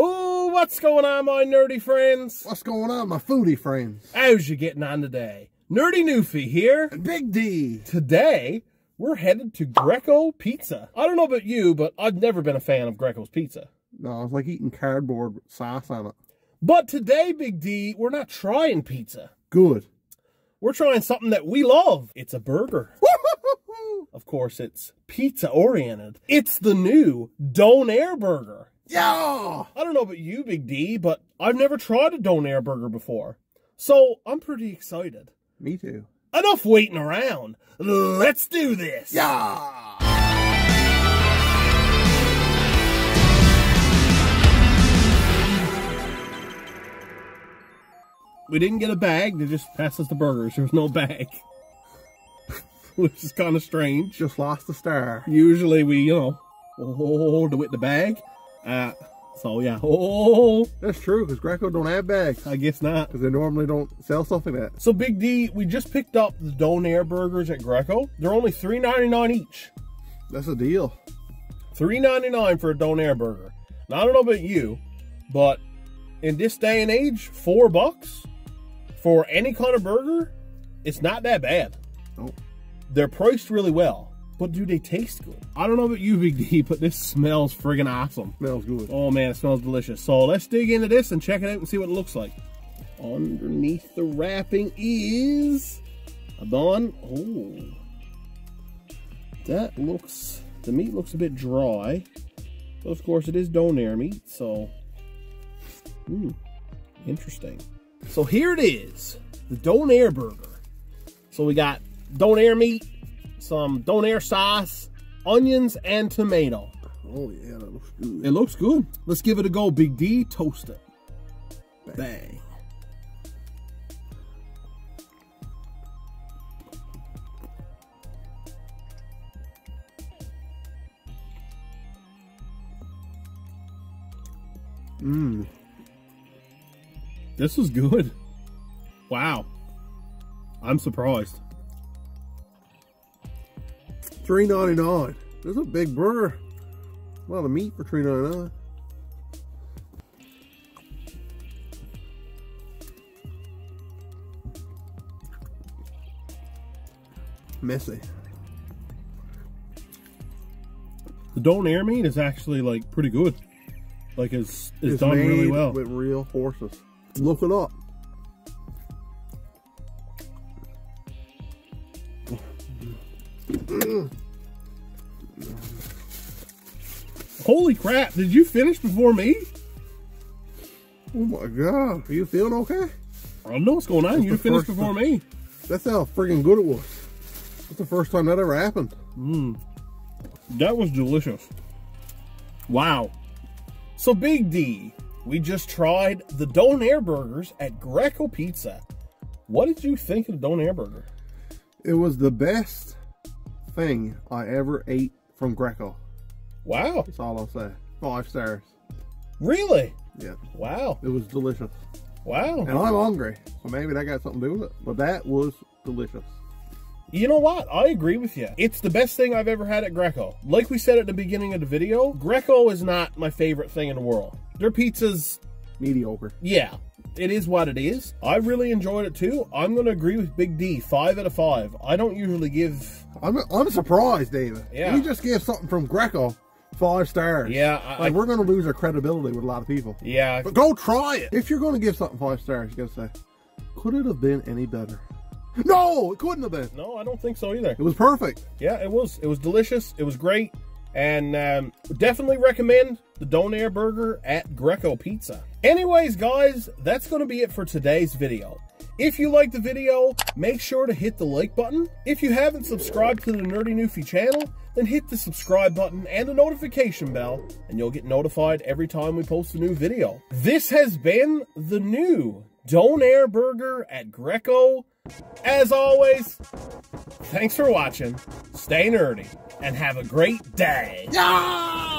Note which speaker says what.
Speaker 1: Oh, what's going on, my nerdy friends?
Speaker 2: What's going on, my foodie friends?
Speaker 1: How's you getting on today? Nerdy Newfie here.
Speaker 2: And Big D.
Speaker 1: Today, we're headed to Greco Pizza. I don't know about you, but I've never been a fan of Greco's Pizza.
Speaker 2: No, it's like eating cardboard with sauce on it.
Speaker 1: But today, Big D, we're not trying pizza.
Speaker 2: Good.
Speaker 1: We're trying something that we love. It's a burger. of course, it's pizza oriented. It's the new Donair burger.
Speaker 2: Yeah!
Speaker 1: I don't know about you, Big D, but I've never tried a Donair burger before. So I'm pretty excited.
Speaker 2: Me too.
Speaker 1: Enough waiting around. Let's do this.
Speaker 2: Yeah!
Speaker 1: We didn't get a bag. They just passed us the burgers. There was no bag. Which is kind of strange.
Speaker 2: Just lost a star.
Speaker 1: Usually we, you know, hold it with the bag. Uh, so yeah. Oh,
Speaker 2: That's true, because Greco don't have bags.
Speaker 1: I guess not.
Speaker 2: Because they normally don't sell stuff like that.
Speaker 1: So Big D, we just picked up the Donair burgers at Greco. They're only $3.99 each.
Speaker 2: That's a deal.
Speaker 1: $3.99 for a Donair burger. Now I don't know about you, but in this day and age, four bucks for any kind of burger, it's not that bad.
Speaker 2: Nope.
Speaker 1: They're priced really well, but do they taste good? I don't know about you, Big D, but this smells friggin' awesome.
Speaker 2: Smells good.
Speaker 1: Oh man, it smells delicious. So let's dig into this and check it out and see what it looks like. Underneath the wrapping is a bun. Oh, that looks, the meat looks a bit dry. But of course it is donair meat, so, hmm, interesting. So here it is, the donair burger. So we got donair meat, some donair sauce, onions, and tomato.
Speaker 2: Oh, yeah, that looks good.
Speaker 1: It looks good. Let's give it a go, Big D. Toast it. Bang.
Speaker 2: Mmm.
Speaker 1: This was good. Wow. I'm surprised.
Speaker 2: Three ninety nine. This is a big burger. A lot of meat for three ninety nine. Messy.
Speaker 1: The donair meat is actually like pretty good. Like it's it's,
Speaker 2: It's
Speaker 1: done really well.
Speaker 2: with real horses. Look it up. Mm.
Speaker 1: Holy crap! Did you finish before me?
Speaker 2: Oh my god. Are you feeling okay?
Speaker 1: I don't know what's going on.
Speaker 2: That's
Speaker 1: you finished before me.
Speaker 2: That's how friggin' good it was. That's the first time that ever happened. Mm.
Speaker 1: That was delicious. Wow. So Big D, we just tried the Donair burgers at Greco Pizza. What did you think of the Donair burger?
Speaker 2: It was the best thing I ever ate from Greco.
Speaker 1: Wow.
Speaker 2: That's all I'll say. Five stars.
Speaker 1: Really?
Speaker 2: Yeah.
Speaker 1: Wow.
Speaker 2: It was delicious.
Speaker 1: Wow.
Speaker 2: And I'm hungry, so maybe that got something to do with it. But that was delicious.
Speaker 1: You know what? I agree with you. It's the best thing I've ever had at Greco. Like we said at the beginning of the video, Greco is not my favorite thing in the world. Their pizza's,
Speaker 2: Mediocre.
Speaker 1: yeah, it is what it is. I really enjoyed it too. I'm going to agree with Big D. Five out of five. I don't usually give,
Speaker 2: I'm, I'm surprised, David.
Speaker 1: Yeah.
Speaker 2: You just gave something from Greco five stars.
Speaker 1: yeah, I,
Speaker 2: Like, we're going to lose our credibility with a lot of people.
Speaker 1: yeah,
Speaker 2: But go try it. If you're going to give something five stars, you got to say, could it have been any better? No, it couldn't have been.
Speaker 1: no, I don't think so either.
Speaker 2: It was perfect.
Speaker 1: Yeah, it was. It was delicious. It was great. And um, definitely recommend the Donair burger at Greco Pizza. Anyways, guys, that's going to be it for today's video. If you liked the video, make sure to hit the like button. If you haven't subscribed to the Nerdy Newfie channel, then hit the subscribe button and the notification bell, and you'll get notified every time we post a new video. This has been the new Donair burger at Greco. As always, thanks for watching, stay nerdy, and have a great day.
Speaker 2: Yeah!